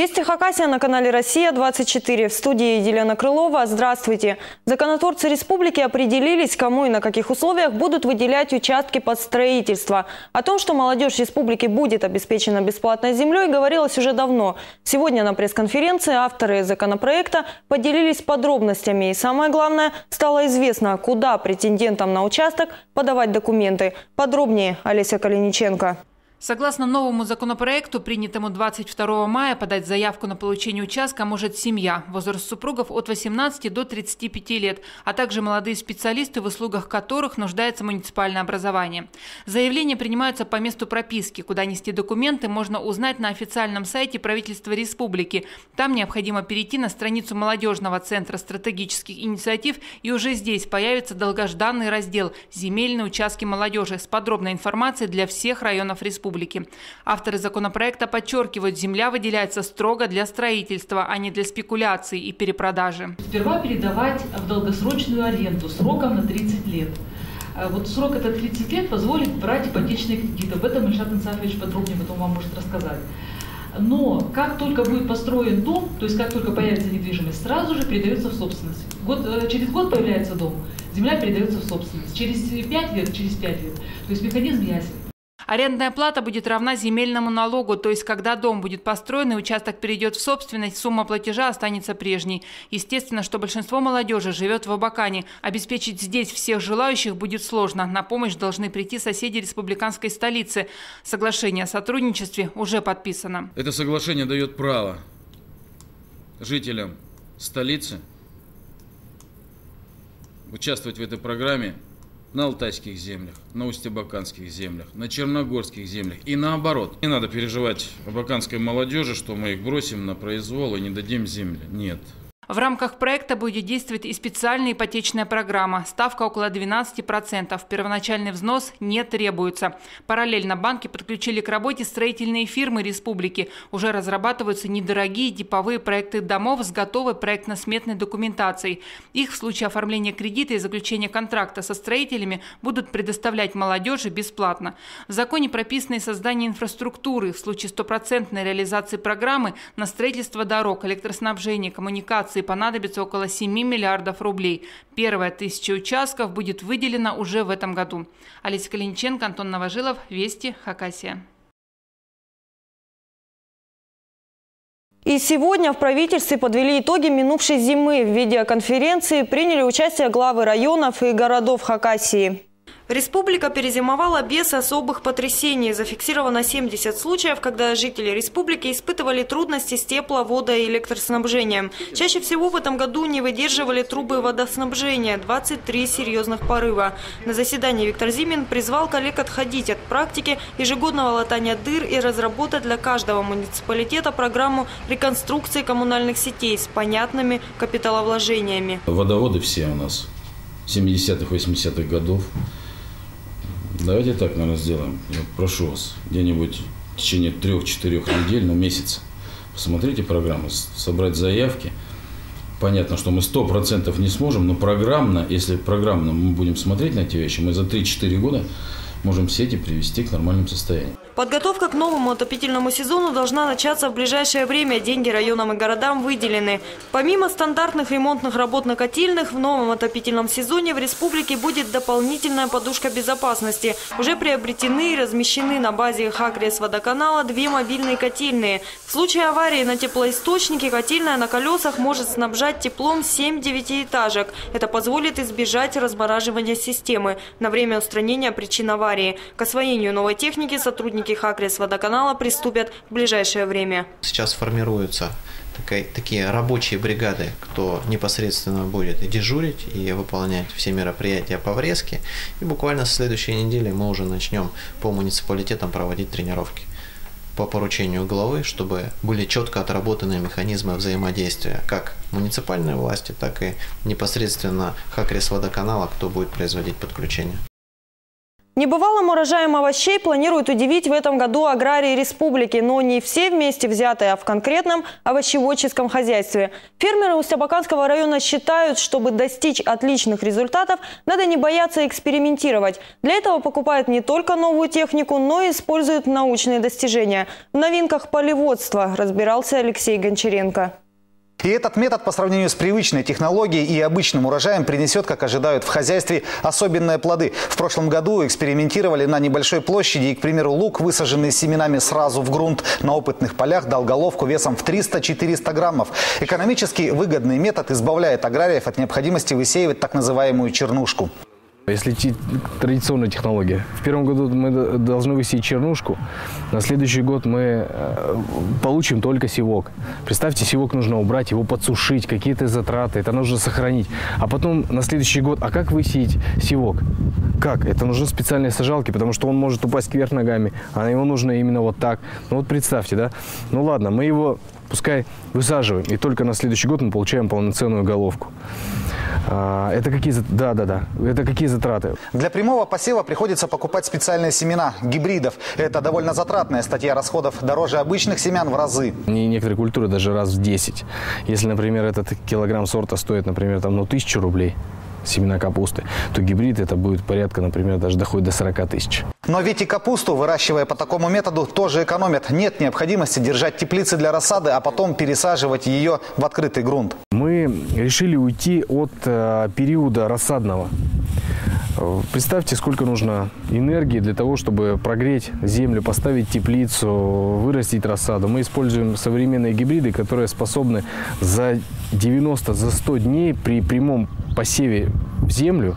Вести Хакасия на канале «Россия-24». В студии Елена Крылова. Здравствуйте. Законотворцы республики определились, кому и на каких условиях будут выделять участки под строительство. О том, что молодежь республики будет обеспечена бесплатной землей, говорилось уже давно. Сегодня на пресс-конференции авторы законопроекта поделились подробностями. И самое главное, стало известно, куда претендентам на участок подавать документы. Подробнее Олеся Калиниченко. Согласно новому законопроекту, принятому 22 мая, подать заявку на получение участка может семья, возраст супругов от 18 до 35 лет, а также молодые специалисты, в услугах которых нуждается муниципальное образование. Заявления принимаются по месту прописки. Куда нести документы, можно узнать на официальном сайте правительства республики. Там необходимо перейти на страницу молодежного центра стратегических инициатив, и уже здесь появится долгожданный раздел «Земельные участки молодежи» с подробной информацией для всех районов республики республики. Авторы законопроекта подчеркивают, земля выделяется строго для строительства, а не для спекуляций и перепродажи. Сперва передавать в долгосрочную аренду сроком на 30 лет. А вот срок этот 30 лет позволит брать ипотечные кредиты. Об этом Ильшат Инсафович подробнее потом вам может рассказать. Но как только будет построен дом, то есть как только появится недвижимость, сразу же передается в собственность. Год, э, через год появляется дом, земля передается в собственность. Через 5 лет, через 5 лет. То есть механизм ясен. Арендная плата будет равна земельному налогу, то есть когда дом будет построен и участок перейдет в собственность, сумма платежа останется прежней. Естественно, что большинство молодежи живет в Абакане. Обеспечить здесь всех желающих будет сложно. На помощь должны прийти соседи республиканской столицы. Соглашение о сотрудничестве уже подписано. Это соглашение дает право жителям столицы участвовать в этой программе на Алтайских землях, на Усть-Абаканских землях, на Черногорских землях. И наоборот. Не надо переживать абаканской молодежи, что мы их бросим на произвол и не дадим земли. Нет. В рамках проекта будет действовать и специальная ипотечная программа. Ставка около 12%. Первоначальный взнос не требуется. Параллельно банки подключили к работе строительные фирмы республики. Уже разрабатываются недорогие типовые проекты домов с готовой проектно-сметной документацией. Их в случае оформления кредита и заключения контракта со строителями будут предоставлять молодежи бесплатно. В законе прописано и создание инфраструктуры. В случае стопроцентной реализации программы на строительство дорог, электроснабжение, коммуникации реализации понадобится около 7 миллиардов рублей. Первая тысяча участков будет выделена уже в этом году. Олеся Калиниченко, Антон Новожилов, Вести, Хакасия. И сегодня в правительстве подвели итоги минувшей зимы. В видеоконференции приняли участие главы районов и городов Хакасии. Республика перезимовала без особых потрясений. Зафиксировано 70 случаев, когда жители республики испытывали трудности с тепло, водо и электроснабжением. Чаще всего в этом году не выдерживали трубы водоснабжения – 23 серьезных порыва. На заседании Виктор Зимин призвал коллег отходить от практики ежегодного латания дыр и разработать для каждого муниципалитета программу реконструкции коммунальных сетей с понятными капиталовложениями. Водоводы все у нас 70-х, 80-х годов – Давайте так, наверное, сделаем. Я прошу вас, где-нибудь в течение трех-четырех недель, ну, месяца, посмотрите программу, собрать заявки. Понятно, что мы сто процентов не сможем, но программно, если программно мы будем смотреть на эти вещи, мы за 3-4 года можем сети привести к нормальному состоянию. Подготовка к новому отопительному сезону должна начаться в ближайшее время. Деньги районам и городам выделены. Помимо стандартных ремонтных работ на котельных, в новом отопительном сезоне в республике будет дополнительная подушка безопасности. Уже приобретены и размещены на базе Хакрес водоканала две мобильные котельные. В случае аварии на теплоисточнике котельная на колесах может снабжать теплом 7 девятиэтажек. Это позволит избежать размораживания системы на время устранения причин аварии. К освоению новой техники сотрудники сотрудники Хакрис водоканала приступят в ближайшее время. Сейчас формируются такая, такие рабочие бригады, кто непосредственно будет дежурить и выполнять все мероприятия по врезке. И буквально с следующей недели мы уже начнем по муниципалитетам проводить тренировки по поручению главы, чтобы были четко отработаны механизмы взаимодействия как муниципальной власти, так и непосредственно Хакрис водоканала, кто будет производить подключение. Небывалым урожаем овощей планируют удивить в этом году аграрии республики, но не все вместе взятые, а в конкретном овощеводческом хозяйстве. Фермеры Устябаканского района считают, чтобы достичь отличных результатов, надо не бояться экспериментировать. Для этого покупают не только новую технику, но и используют научные достижения. В новинках полеводства разбирался Алексей Гончаренко. И этот метод по сравнению с привычной технологией и обычным урожаем принесет, как ожидают в хозяйстве, особенные плоды. В прошлом году экспериментировали на небольшой площади и, к примеру, лук, высаженный семенами сразу в грунт, на опытных полях дал головку весом в 300-400 граммов. Экономически выгодный метод избавляет аграриев от необходимости высеивать так называемую чернушку. Если традиционная технология, в первом году мы должны высеять чернушку, на следующий год мы э, получим только севок. Представьте, севок нужно убрать, его подсушить, какие-то затраты, это нужно сохранить. А потом на следующий год, а как высеять севок? Как? Это нужны специальные сажалки, потому что он может упасть кверх ногами, а его нужно именно вот так. Ну вот представьте, да? Ну ладно, мы его пускай высаживаем, и только на следующий год мы получаем полноценную головку. А, это какие, да, да, да. Это какие затраты? Для прямого посева приходится покупать специальные семена гибридов. Это довольно затратная статья расходов, дороже обычных семян в разы. Не некоторые культуры даже раз в 10. Если, например, этот килограмм сорта стоит, например, там, ну, тысячу рублей, семена капусты, то гибрид это будет порядка, например, даже доходит до 40 тысяч. Но ведь и капусту, выращивая по такому методу, тоже экономят. Нет необходимости держать теплицы для рассады, а потом пересаживать ее в открытый грунт. Мы решили уйти от э, периода рассадного. Представьте, сколько нужно энергии для того, чтобы прогреть землю, поставить теплицу, вырастить рассаду. Мы используем современные гибриды, которые способны за 90, за 100 дней при прямом посеве в землю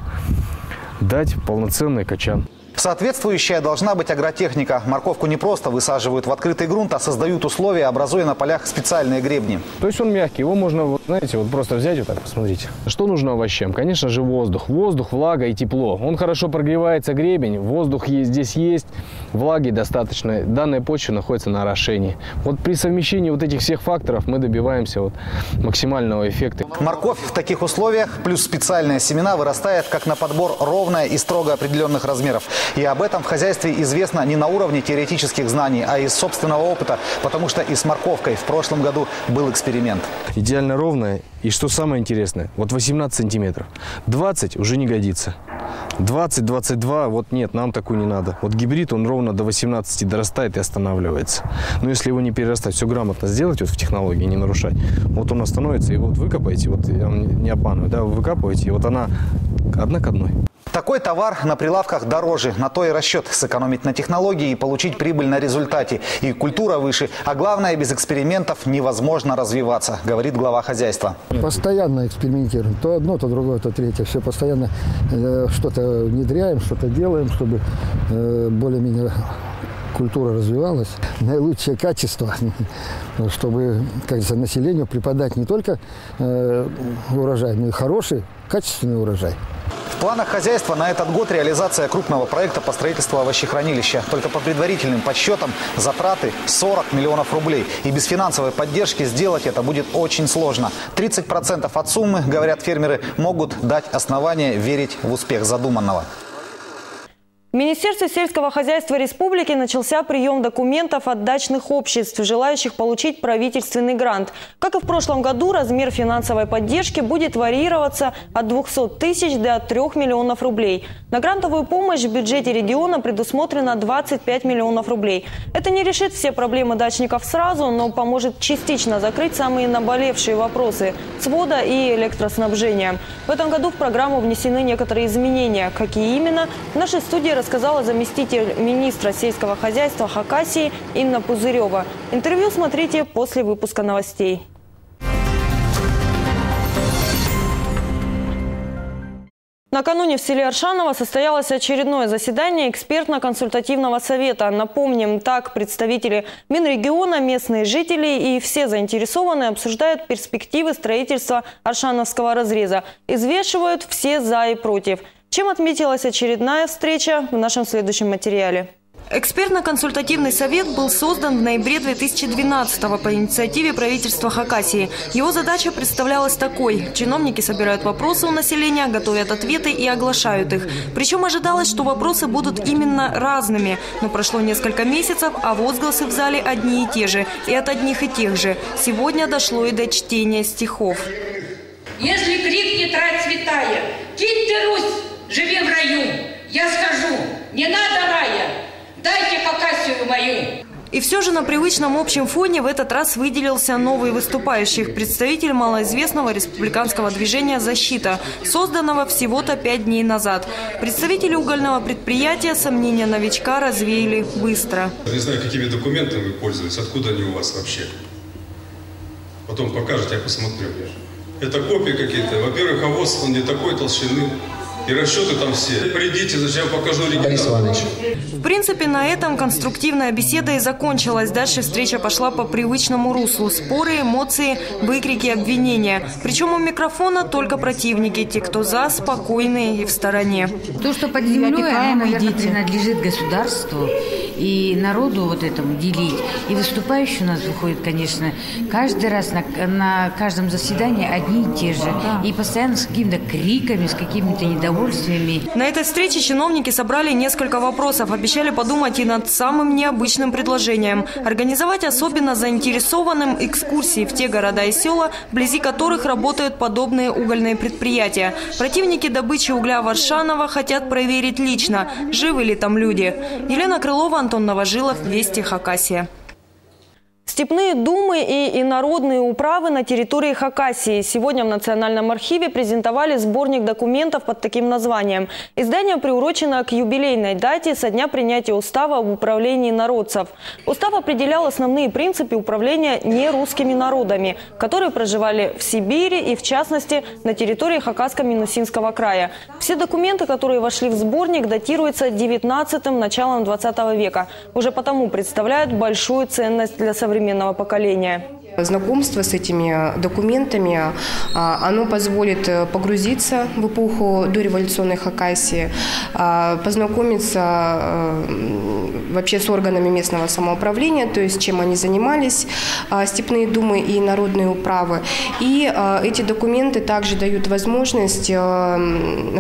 дать полноценный качан. Соответствующая должна быть агротехника. Морковку не просто высаживают в открытый грунт, а создают условия, образуя на полях специальные гребни. То есть он мягкий, его можно, вот, знаете, вот просто взять вот так, посмотрите. Что нужно овощам? Конечно же воздух. Воздух, влага и тепло. Он хорошо прогревается гребень, воздух есть, здесь есть, влаги достаточно. Данная почва находится на орошении. Вот при совмещении вот этих всех факторов мы добиваемся вот максимального эффекта. Морковь в таких условиях плюс специальные семена вырастает как на подбор ровная и строго определенных размеров. И об этом в хозяйстве известно не на уровне теоретических знаний, а из собственного опыта, потому что и с морковкой в прошлом году был эксперимент. Идеально ровная и что самое интересное, вот 18 сантиметров. 20 уже не годится. 20-22, вот нет, нам такую не надо. Вот гибрид, он ровно до 18 дорастает и останавливается. Но если его не перерастать, все грамотно сделать вот в технологии, не нарушать, вот он остановится, и вот выкопаете, вот я не обманываю, да, вы выкапываете, и вот она одна к одной. Такой товар на прилавках дороже. На то и расчет сэкономить на технологии и получить прибыль на результате. И культура выше. А главное, без экспериментов невозможно развиваться, говорит глава хозяйства. Постоянно экспериментируем. То одно, то другое, то третье. Все постоянно э, что-то внедряем, что-то делаем, чтобы э, более-менее культура развивалась. Наилучшее качество, чтобы, как говорится, населению преподать не только э, урожай, но и хороший, качественный урожай. В планах хозяйства на этот год реализация крупного проекта по строительству овощехранилища. Только по предварительным подсчетам затраты 40 миллионов рублей. И без финансовой поддержки сделать это будет очень сложно. 30% от суммы, говорят фермеры, могут дать основание верить в успех задуманного. В Министерстве сельского хозяйства республики начался прием документов от дачных обществ, желающих получить правительственный грант. Как и в прошлом году, размер финансовой поддержки будет варьироваться от 200 тысяч до 3 миллионов рублей. На грантовую помощь в бюджете региона предусмотрено 25 миллионов рублей. Это не решит все проблемы дачников сразу, но поможет частично закрыть самые наболевшие вопросы – свода и электроснабжения. В этом году в программу внесены некоторые изменения. Какие именно? В нашей студии рассказала заместитель министра сельского хозяйства Хакасии Инна Пузырева. Интервью смотрите после выпуска новостей. Накануне в селе Аршаново состоялось очередное заседание экспертно-консультативного совета. Напомним, так представители Минрегиона, местные жители и все заинтересованные обсуждают перспективы строительства Аршановского разреза. Извешивают все за и против. Чем отметилась очередная встреча в нашем следующем материале. Экспертно-консультативный совет был создан в ноябре 2012 по инициативе правительства Хакасии. Его задача представлялась такой. Чиновники собирают вопросы у населения, готовят ответы и оглашают их. Причем ожидалось, что вопросы будут именно разными. Но прошло несколько месяцев, а возгласы в зале одни и те же. И от одних и тех же. Сегодня дошло и до чтения стихов. Если крикнет святая, кинь ты Русь, я скажу, не надо рая, Дайте Хакасию мою! И все же на привычном общем фоне в этот раз выделился новый выступающий, представитель малоизвестного республиканского движения «Защита», созданного всего-то пять дней назад. Представители угольного предприятия сомнения новичка развеяли быстро. Не знаю, какими документами вы пользуетесь, откуда они у вас вообще. Потом покажете, я посмотрю. Это копии какие-то. Во-первых, авоз он не такой толщины, и расчеты там все. Придите, зачем покажу оригинал. В принципе, на этом конструктивная беседа и закончилась. Дальше встреча пошла по привычному руслу. Споры, эмоции, выкрики, обвинения. Причем у микрофона только противники. Те, кто за, спокойные и в стороне. То, что под землей, оно, принадлежит государству и народу вот этому делить. И выступающие у нас выходят, конечно, каждый раз на, на каждом заседании одни и те же. И постоянно с какими-то криками, с какими-то недовольствиями. На этой встрече чиновники собрали несколько вопросов. Обещали подумать и над самым необычным предложением. Организовать особенно заинтересованным экскурсии в те города и села, вблизи которых работают подобные угольные предприятия. Противники добычи угля Варшанова хотят проверить лично, живы ли там люди. Елена Крылова, Антон Новожилов, Вести Хакасия. Степные думы и инородные управы на территории Хакасии. Сегодня в Национальном архиве презентовали сборник документов под таким названием. Издание приурочено к юбилейной дате со дня принятия устава об управлении народцев. Устав определял основные принципы управления нерусскими народами, которые проживали в Сибири и, в частности, на территории Хакаско-Минусинского края. Все документы, которые вошли в сборник, датируются 19-м, началом 20 века. Уже потому представляют большую ценность для современных современного поколения. Знакомство с этими документами, а, оно позволит э, погрузиться в эпоху дореволюционной Хакасии, а, познакомиться э, вообще с органами местного самоуправления, то есть чем они занимались, а, степные думы и народные управы. И эти документы также дают возможность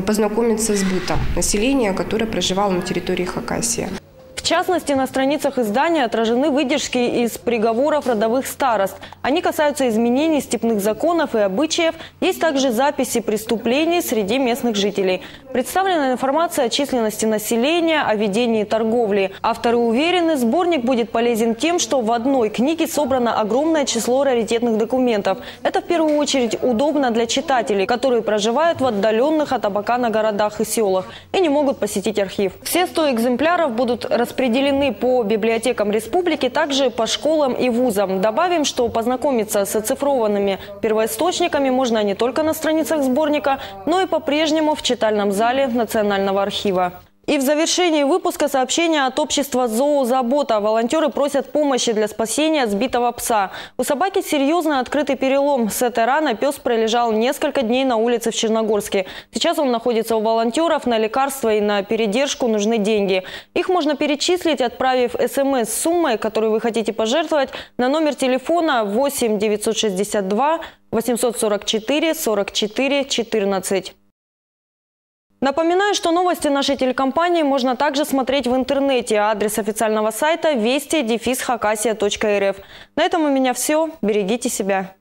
познакомиться с бытом населения, которое проживало на территории Хакасии. Частности, на страницах издания отражены выдержки из приговоров родовых старост. Они касаются изменений степных законов и обычаев. Есть также записи преступлений среди местных жителей. Представлена информация о численности населения, о ведении торговли. Авторы уверены, сборник будет полезен тем, что в одной книге собрано огромное число раритетных документов. Это в первую очередь удобно для читателей, которые проживают в отдаленных от Абакана городах и селах и не могут посетить архив. Все 100 экземпляров будут распределены распределены по библиотекам республики, также по школам и вузам. Добавим, что познакомиться с оцифрованными первоисточниками можно не только на страницах сборника, но и по-прежнему в читальном зале Национального архива. И в завершении выпуска сообщение от общества «Зоозабота». Волонтеры просят помощи для спасения сбитого пса. У собаки серьезно открытый перелом. С этой раны пес пролежал несколько дней на улице в Черногорске. Сейчас он находится у волонтеров. На лекарства и на передержку нужны деньги. Их можно перечислить, отправив смс с суммой, которую вы хотите пожертвовать, на номер телефона 8 962 844 44 14. Напоминаю, что новости нашей телекомпании можно также смотреть в интернете. Адрес официального сайта вести-хакасия.рф. На этом у меня все. Берегите себя.